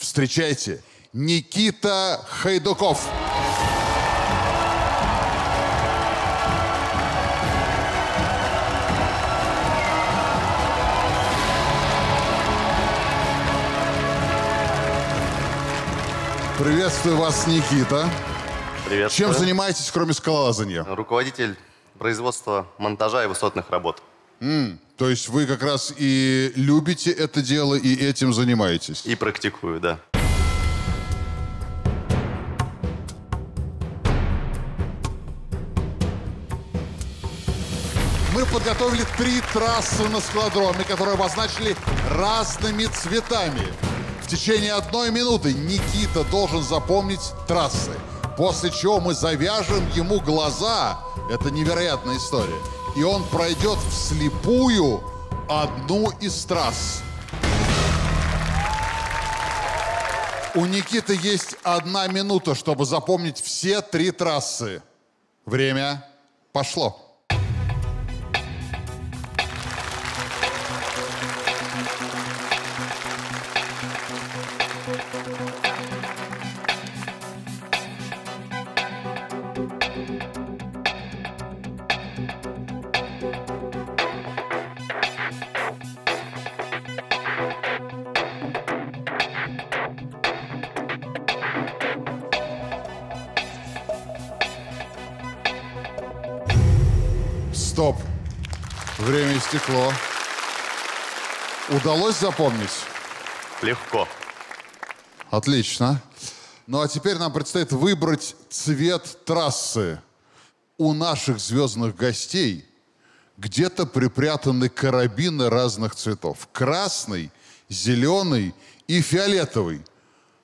Встречайте, Никита Хайдуков. Приветствую вас, Никита. Привет. Чем занимаетесь, кроме скалолазания? Руководитель производства монтажа и высотных работ. То есть вы как раз и любите это дело, и этим занимаетесь? И практикую, да. Мы подготовили три трассы на скалодроме, которые обозначили разными цветами. В течение одной минуты Никита должен запомнить трассы. После чего мы завяжем ему глаза. Это невероятная история. И он пройдет вслепую одну из трасс. У Никиты есть одна минута, чтобы запомнить все три трассы. Время пошло. Стоп. Время истекло. Удалось запомнить? Легко. Отлично. Ну а теперь нам предстоит выбрать цвет трассы. У наших звездных гостей где-то припрятаны карабины разных цветов. Красный, зеленый и фиолетовый.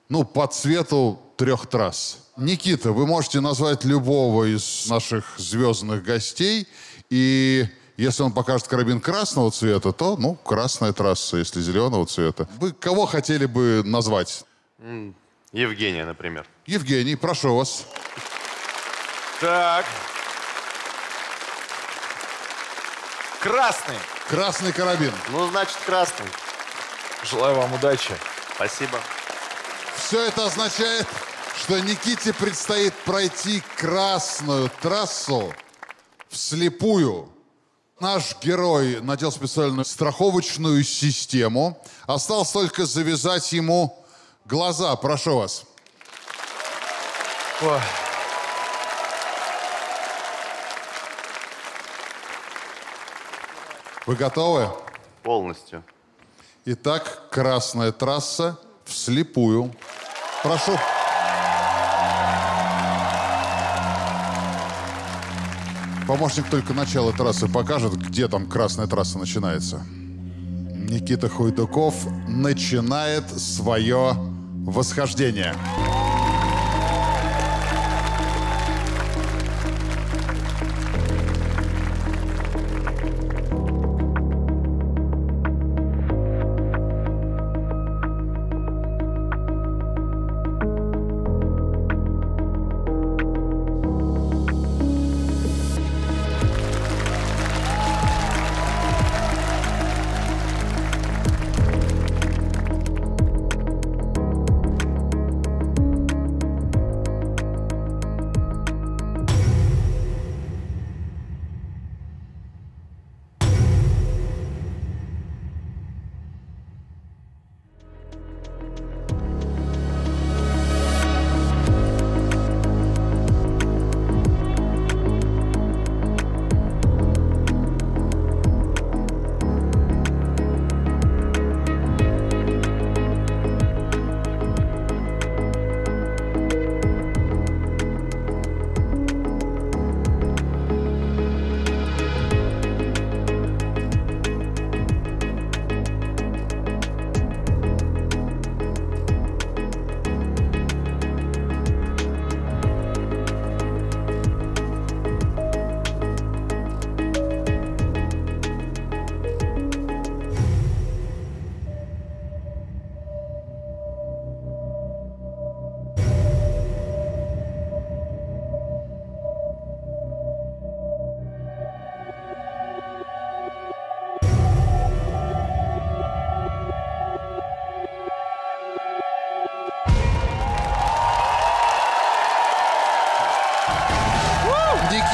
Ну, по цвету трех трасс. Никита, вы можете назвать любого из наших звездных гостей, и если он покажет карабин красного цвета, то, ну, красная трасса, если зеленого цвета. Вы кого хотели бы назвать? Евгения, например. Евгений, прошу вас. Так. Красный. Красный карабин. Ну, значит, красный. Желаю вам удачи. Спасибо. Все это означает, что Никите предстоит пройти красную трассу вслепую. Наш герой надел специальную страховочную систему. Осталось только завязать ему глаза. Прошу вас. Ой. Вы готовы? Полностью. Итак, красная трасса вслепую. Прошу. Помощник только начало трассы покажет, где там красная трасса начинается. Никита Хуйдуков начинает свое восхождение.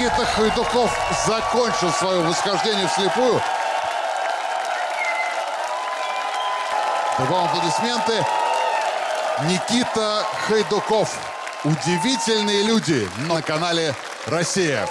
Никита Хайдуков закончил свое восхождение вслепую. Вам аплодисменты. Никита Хайдуков. Удивительные люди на канале «Россия».